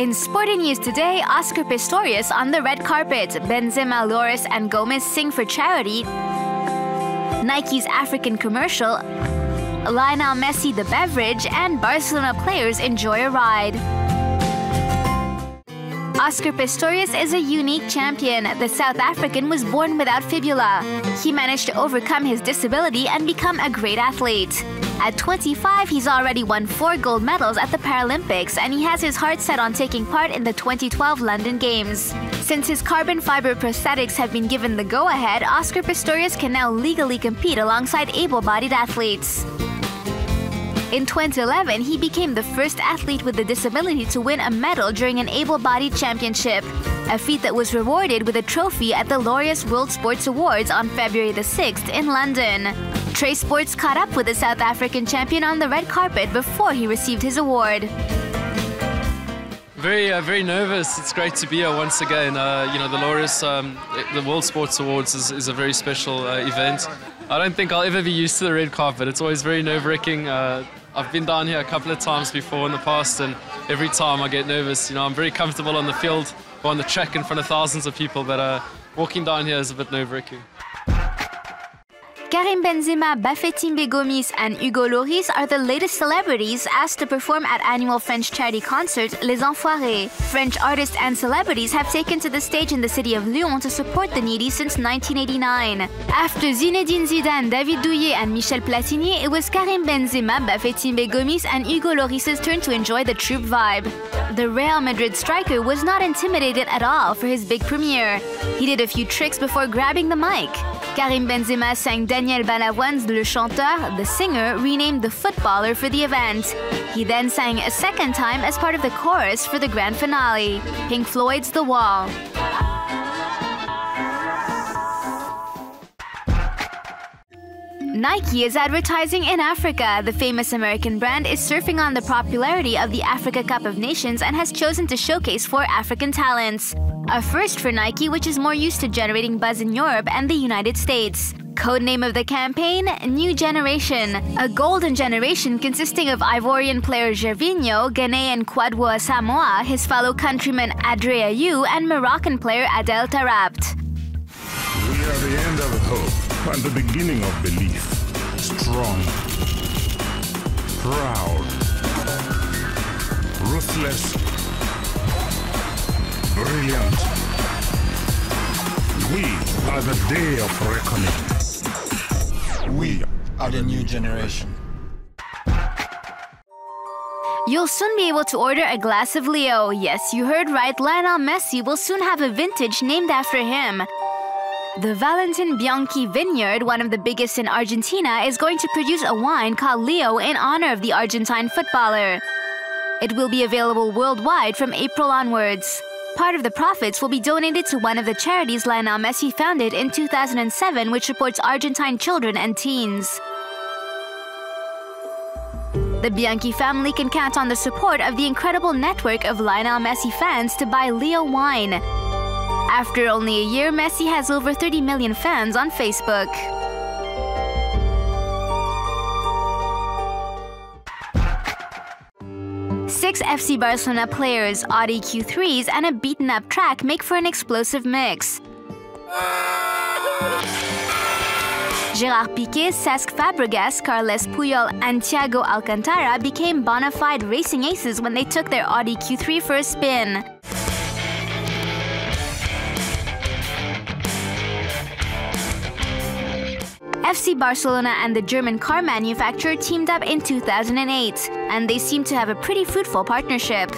In sporting news today, Oscar Pistorius on the red carpet, Benzema, Lloris, and Gomis sing for charity, Nike's African commercial, Lionel Messi the beverage, and Barcelona players enjoy a ride. Oscar Pistorius is a unique champion. The South African was born without fibula. He managed to overcome his disability and become a great athlete. At 25, he's already won four gold medals at the Paralympics and he has his heart set on taking part in the 2012 London Games. Since his carbon fiber prosthetics have been given the go ahead, Oscar Pistorius can now legally compete alongside able bodied athletes. In 2011, he became the first athlete with a disability to win a medal during an able bodied championship, a feat that was rewarded with a trophy at the Laureus World Sports Awards on February the 6th in London. Trace Sports caught up with the South African champion on the red carpet before he received his award. Very, uh, very nervous. It's great to be here once again. Uh, you know, the Laureus, um, the World Sports Awards is, is a very special uh, event. I don't think I'll ever be used to the red carpet. It's always very nerve-wracking. I've been down here a couple of times before in the past, and every time I get nervous. You know, I'm very comfortable on the field or on the track in front of thousands of people, but uh, walking down here is a bit nerve-wracking. Karim Benzema, Bafétimbi Gomis, and Hugo Lloris are the latest celebrities asked to perform at annual French charity concert Les Enfoirés. French artists and celebrities have taken to the stage in the city of Lyon to support the needy since 1989. After Zinedine Zidane, David Douillet, and Michel Platini, it was Karim Benzema, Bafétimbi Gomis, and Hugo Lloris' turn to enjoy the troupe vibe. The Real Madrid striker was not intimidated at all for his big premiere. He did a few tricks before grabbing the mic. Karim Benzema sang Daniel Balavoine's Le Chanteur, the singer, renamed the footballer for the event. He then sang a second time as part of the chorus for the grand finale, Pink Floyd's The Wall. Nike is advertising in Africa. The famous American brand is surfing on the popularity of the Africa Cup of Nations and has chosen to showcase four African talents. A first for Nike, which is more used to generating buzz in Europe and the United States. Codename of the campaign, New Generation. A golden generation consisting of Ivorian player Gervinho, Ghanaian Kwadwo Asamoah, his fellow countryman André Ayew, and Moroccan player Adel Taarabt. We are the end of hope and the beginning of belief. Strong, proud, ruthless, brilliant. We are the day of reckoning. We are the new generation. You'll soon be able to order a glass of Leo. Yes, you heard right, Lionel Messi will soon have a vintage named after him. The Valentin Bianchi Vineyard, one of the biggest in Argentina, is going to produce a wine called Leo in honor of the Argentine footballer. It will be available worldwide from April onwards. Part of the profits will be donated to one of the charities Lionel Messi founded in 2007, which supports Argentine children and teens. The Bianchi family can count on the support of the incredible network of Lionel Messi fans to buy Leo wine. After only a year, Messi has over 30 million fans on Facebook. Six FC Barcelona players, Audi Q3s, and a beaten up track make for an explosive mix. Gerard Piqué, Cesc Fabregas, Carles Puyol, and Thiago Alcantara became bona fide racing aces when they took their Audi Q3 for a spin. FC Barcelona and the German car manufacturer teamed up in 2008, and they seem to have a pretty fruitful partnership.